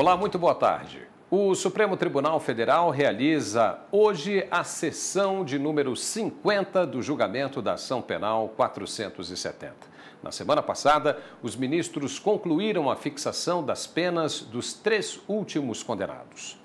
Olá, muito boa tarde. O Supremo Tribunal Federal realiza hoje a sessão de número 50 do julgamento da ação penal 470. Na semana passada, os ministros concluíram a fixação das penas dos três últimos condenados.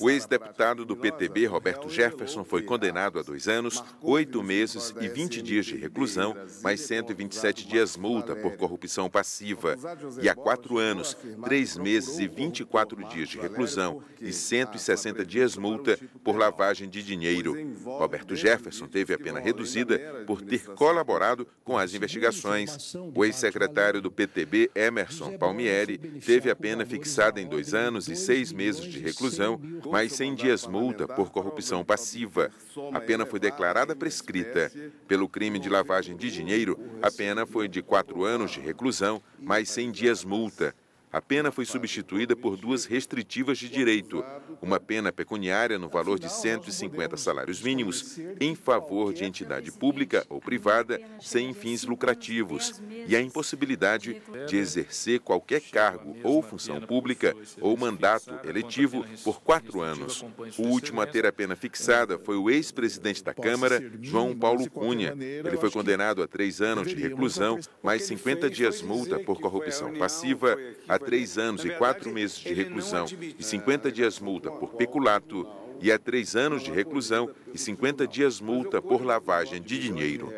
O ex-deputado do PTB, Roberto Jefferson, foi condenado a dois anos, oito meses e 20 dias de reclusão, mais 127 dias multa por corrupção passiva, e a quatro anos, três meses e 24 dias de reclusão e 160 dias multa por lavagem de dinheiro. Roberto Jefferson teve a pena reduzida por ter colaborado com as investigações. O ex-secretário do PTB, Emerson Palmieri, teve a pena fixada em dois anos e seis meses de reclusão prisão, mais 100 dias multa por corrupção passiva. A pena foi declarada prescrita. Pelo crime de lavagem de dinheiro, a pena foi de quatro anos de reclusão, mais 100 dias multa. A pena foi substituída por duas restritivas de direito: uma pena pecuniária no valor de 150 salários mínimos em favor de entidade pública ou privada sem fins lucrativos e a impossibilidade de exercer qualquer cargo ou função pública ou mandato eletivo por quatro anos. O último a ter a pena fixada foi o ex-presidente da Câmara, João Paulo Cunha. Ele foi condenado a três anos de reclusão, mais 50 dias multa por corrupção passiva, a três anos e quatro meses de reclusão e 50 dias multa por peculato e a três anos de reclusão e 50 dias multa por lavagem de dinheiro.